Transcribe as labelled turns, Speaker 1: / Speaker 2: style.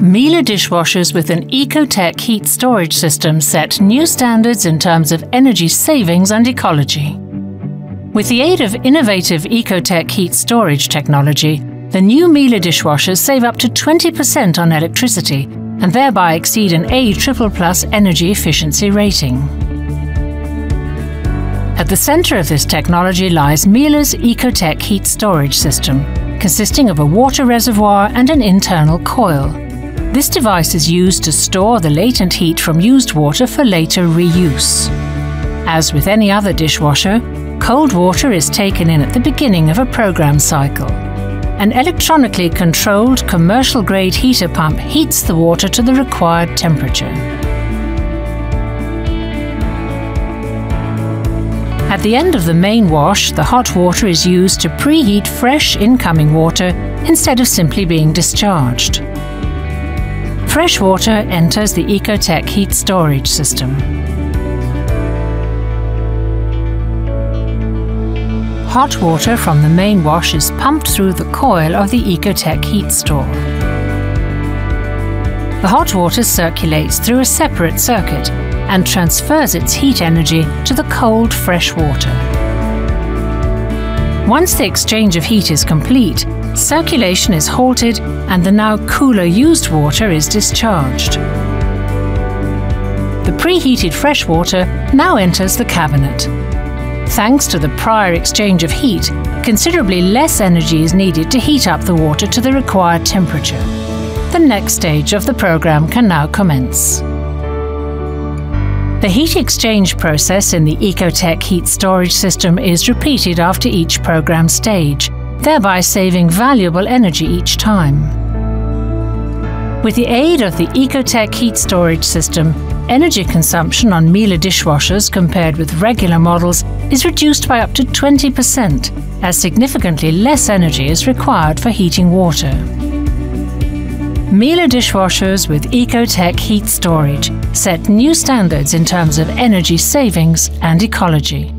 Speaker 1: Miele dishwashers with an Ecotech heat storage system set new standards in terms of energy savings and ecology. With the aid of innovative Ecotech heat storage technology, the new Miele dishwashers save up to 20% on electricity and thereby exceed an A energy efficiency rating. At the center of this technology lies Miele's Ecotech heat storage system, consisting of a water reservoir and an internal coil. This device is used to store the latent heat from used water for later reuse. As with any other dishwasher, cold water is taken in at the beginning of a program cycle. An electronically controlled commercial grade heater pump heats the water to the required temperature. At the end of the main wash, the hot water is used to preheat fresh incoming water instead of simply being discharged. Fresh water enters the Ecotech heat storage system. Hot water from the main wash is pumped through the coil of the Ecotech heat store. The hot water circulates through a separate circuit and transfers its heat energy to the cold fresh water. Once the exchange of heat is complete, circulation is halted and the now cooler used water is discharged. The preheated fresh water now enters the cabinet. Thanks to the prior exchange of heat, considerably less energy is needed to heat up the water to the required temperature. The next stage of the program can now commence. The heat exchange process in the Ecotech heat storage system is repeated after each program stage, thereby saving valuable energy each time. With the aid of the Ecotech heat storage system, energy consumption on Miele dishwashers compared with regular models is reduced by up to 20%, as significantly less energy is required for heating water. Miele dishwashers with Ecotech heat storage set new standards in terms of energy savings and ecology.